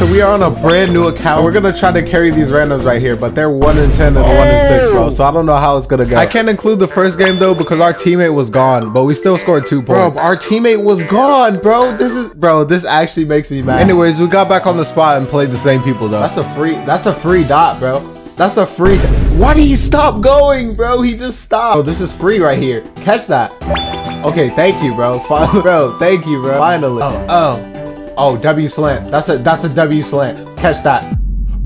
So we are on a brand new account. We're gonna try to carry these randoms right here, but they're one in ten and one in six, bro. Oh. So I don't know how it's gonna go. I can't include the first game though because our teammate was gone, but we still scored two points. Bro, our teammate was gone, bro. This is, bro. This actually makes me mad. Anyways, we got back on the spot and played the same people though. That's a free. That's a free dot, bro. That's a free. Why did he stop going, bro? He just stopped. Oh, this is free right here. Catch that. Okay, thank you, bro. bro, thank you, bro. Finally. Oh, oh, oh, W slant. That's a that's a W slant. Catch that.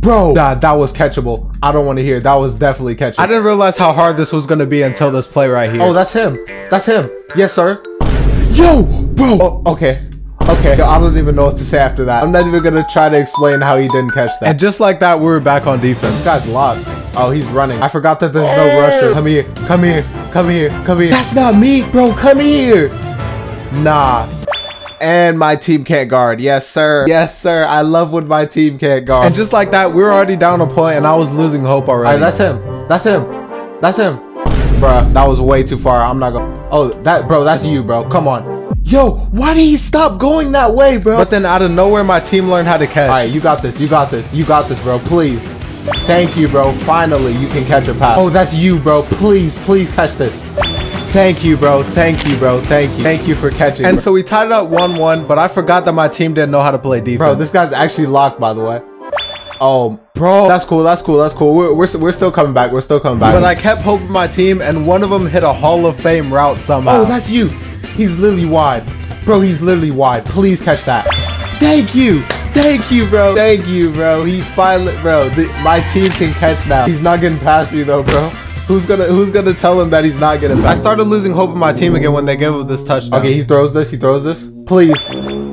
Bro, that, that was catchable. I don't want to hear. That was definitely catchable. I didn't realize how hard this was going to be until this play right here. Oh, that's him. That's him. Yes, sir. Yo, bro. Oh, okay. Okay, I don't even know what to say after that. I'm not even gonna try to explain how he didn't catch that. And just like that, we are back on defense. This guy's locked. Oh, he's running. I forgot that there's no rusher. Come here, come here, come here, come here. That's not me, bro. Come here. Nah. And my team can't guard. Yes, sir. Yes, sir. I love when my team can't guard. And just like that, we are already down a point and I was losing hope already. that's him. That's him. That's him. Bruh, that was way too far. I'm not gonna. Oh, that, bro, that's you, bro. Come on. Yo, why did he stop going that way, bro? But then out of nowhere, my team learned how to catch. All right, you got this. You got this. You got this, bro. Please. Thank you, bro. Finally, you can catch a pass. Oh, that's you, bro. Please, please catch this. Thank you, bro. Thank you, bro. Thank you. Thank you for catching. And bro. so we tied it up 1-1, but I forgot that my team didn't know how to play defense. Bro, this guy's actually locked, by the way. Oh, bro. That's cool. That's cool. That's cool. We're, we're, we're still coming back. We're still coming back. But I kept hoping my team, and one of them hit a Hall of Fame route somehow. Oh, that's you. He's literally wide. Bro, he's literally wide. Please catch that. Thank you. Thank you, bro. Thank you, bro. He finally, bro. The, my team can catch now. He's not getting past me though, bro. Who's gonna Who's gonna tell him that he's not getting past? I started losing hope in my team again when they gave him this touchdown. Okay, he throws this. He throws this. Please.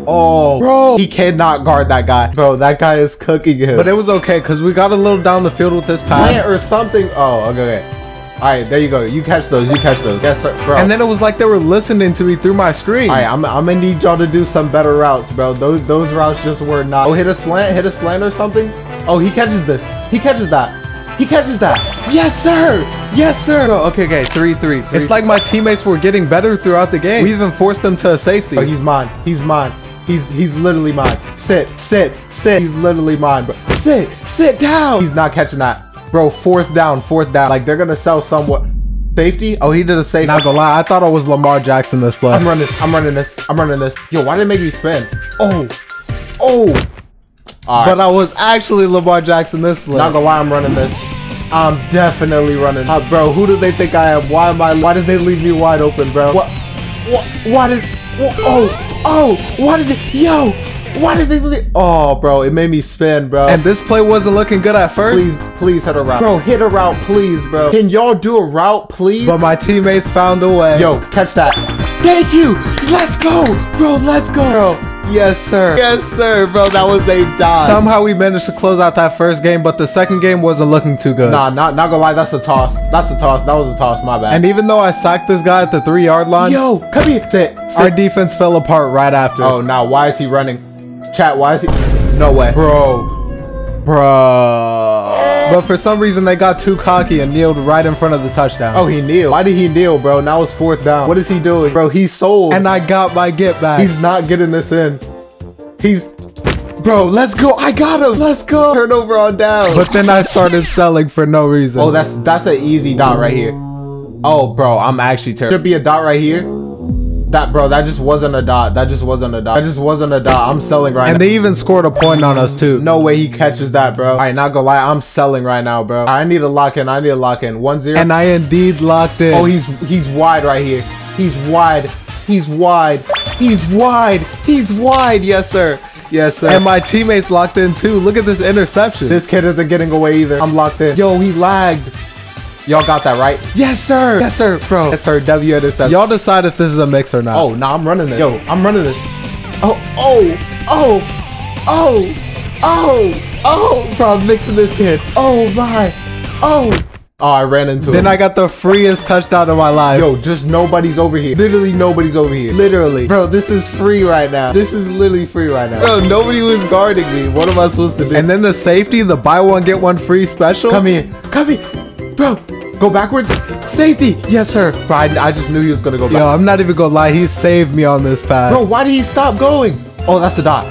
Oh, bro. He cannot guard that guy. Bro, that guy is cooking him. But it was okay because we got a little down the field with this pass. or something. Oh, okay. okay. All right, there you go. You catch those. You catch those. Yes, sir, bro. And then it was like they were listening to me through my screen. All right, I'm, I'm gonna need y'all to do some better routes, bro. Those those routes just were not. Oh, hit a slant, hit a slant or something. Oh, he catches this. He catches that. He catches that. Yes, sir. Yes, sir. Oh, okay, okay. Three, three, three. It's like my teammates were getting better throughout the game. We even forced them to a safety. Oh, he's mine. He's mine. He's he's literally mine. Sit, sit, sit. He's literally mine, bro. Sit, sit down. He's not catching that. Bro, fourth down, fourth down. Like, they're going to sell somewhat. Safety? Oh, he did a safety. Not gonna lie, I thought I was Lamar Jackson this play. I'm running, I'm running this, I'm running this. Yo, why did it make me spin? Oh, oh. Right. But I was actually Lamar Jackson this play. Not gonna lie, I'm running this. I'm definitely running. Uh, bro, who do they think I am? Why am I? Why did they leave me wide open, bro? What? What? Why did? Oh, oh! Why did it? Yo! Why did they? Oh, bro, it made me spin, bro. And this play wasn't looking good at first. Please, please hit a route, bro. Hit a route, please, bro. Can y'all do a route, please? But my teammates found a way. Yo, catch that. Thank you. Let's go, bro. Let's go, bro. Yes, sir. Yes, sir, bro. That was a dodge. Somehow we managed to close out that first game, but the second game wasn't looking too good. Nah, not not gonna lie, that's a toss. That's a toss. That was a toss. My bad. And even though I sacked this guy at the three yard line, yo, come here. Sit. Sit. Our defense fell apart right after. Oh, now why is he running? Chat, why is he? No way. Bro. Bro. But for some reason, they got too cocky and kneeled right in front of the touchdown. Oh, he kneeled. Why did he kneel, bro? Now it's fourth down. What is he doing? Bro, he's sold. And I got my get back. He's not getting this in. He's... Bro, let's go. I got him. Let's go. Turnover on down. But then I started selling for no reason. Oh, that's that's an easy dot right here. Oh, bro, I'm actually terrible. Should be a dot right here. That bro, that just wasn't a dot. That just wasn't a dot. That just wasn't a dot. I'm selling right and now. And they even scored a point on us too. No way he catches that, bro. I ain't not gonna lie, I'm selling right now, bro. I need a lock in. I need a lock in. One zero. And I indeed locked in. Oh, he's he's wide right here. He's wide. He's wide. He's wide. He's wide. Yes, sir. Yes, sir. And my teammates locked in too. Look at this interception. This kid isn't getting away either. I'm locked in. Yo, he lagged. Y'all got that right? Yes, sir. Yes, sir, bro. Yes, sir. W intercept. Y'all decide if this is a mix or not. Oh, nah, I'm running this. Yo, I'm running this. Oh, oh, oh, oh, oh, oh. Bro, I'm mixing this kid. Oh, my. Oh. Oh, I ran into then him. Then I got the freest touchdown of my life. Yo, just nobody's over here. Literally nobody's over here. Literally. Bro, this is free right now. This is literally free right now. Bro, nobody was guarding me. What am I supposed to do? And then the safety, the buy one, get one free special. Come here. Come here. Bro, go backwards. Safety. Yes, sir. Bro, I, I just knew he was going to go back. Yo, I'm not even going to lie. He saved me on this pass. Bro, why did he stop going? Oh, that's a dot.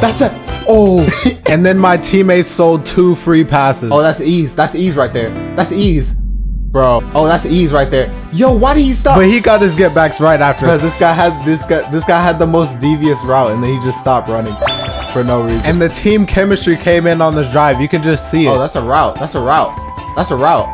That's a... Oh, and then my teammates sold two free passes. Oh, that's ease. That's ease right there. That's ease. Bro. Oh, that's ease right there. Yo, why did he stop? But he got his get backs right after. Bro, this guy had this guy this guy had the most devious route and then he just stopped running for no reason. And the team chemistry came in on this drive. You can just see it. Oh, that's a route. That's a route. That's a route.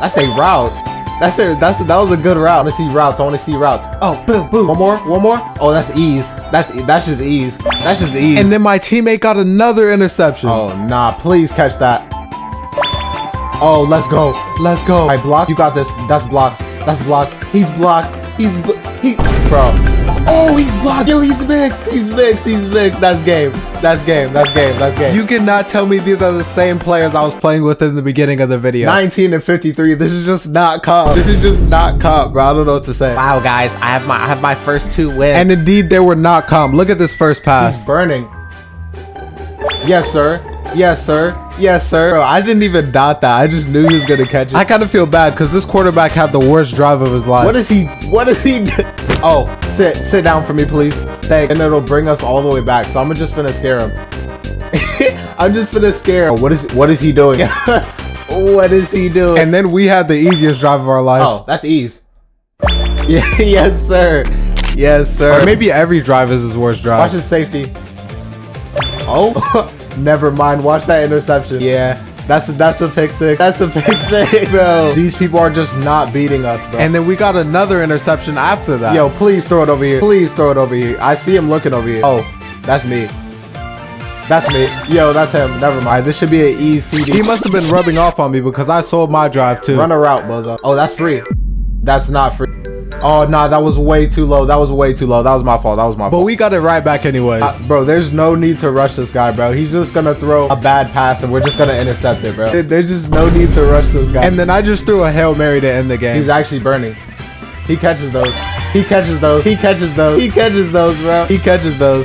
That's a route. That's it. That's that was a good route. I want to see routes. I want to see routes. Oh, boom, boom. One more. One more. Oh, that's ease. That's that's just ease. That's just ease. And then my teammate got another interception. Oh nah! Please catch that. Oh, let's go. Let's go. I block. You got this. That's blocked. That's blocked. He's blocked. He's he. Bro. Oh, he's blocked. Yo, he's mixed. He's mixed. He's mixed. That's game. That's game. That's game. That's game. You cannot tell me these are the same players I was playing with in the beginning of the video. 19 and 53. This is just not comp. This is just not comp, bro. I don't know what to say. Wow, guys, I have my I have my first two wins. And indeed, they were not comp. Look at this first pass. He's burning. Yes, sir. Yes, sir. Yes, sir. Bro, I didn't even doubt that. I just knew he was gonna catch it. I kind of feel bad because this quarterback had the worst drive of his life. What is he? What is he? Oh, sit, sit down for me, please. Thank. And it'll bring us all the way back. So I'm just gonna scare him. I'm just gonna scare him. what is? What is he doing? what is he doing? And then we had the easiest drive of our life. Oh, that's ease. Yeah, yes, sir. Yes, sir. Or maybe every drive is his worst drive. Watch his safety. Oh, never mind. Watch that interception. Yeah, that's a, that's a pick six. That's a pick six, bro. These people are just not beating us, bro. And then we got another interception after that. Yo, please throw it over here. Please throw it over here. I see him looking over here. Oh, that's me. That's me. Yo, that's him. Never mind. This should be an ease TD. He must have been rubbing off on me because I sold my drive too. Run a route, Bozo. Oh, that's free. That's not free. Oh, nah, that was way too low. That was way too low. That was my fault. That was my but fault. But we got it right back anyways. Uh, bro, there's no need to rush this guy, bro. He's just going to throw a bad pass and we're just going to intercept it, bro. There's just no need to rush this guy. And then I just threw a Hail Mary to end the game. He's actually burning. He catches those. He catches those. He catches those. He catches those, bro. He catches those.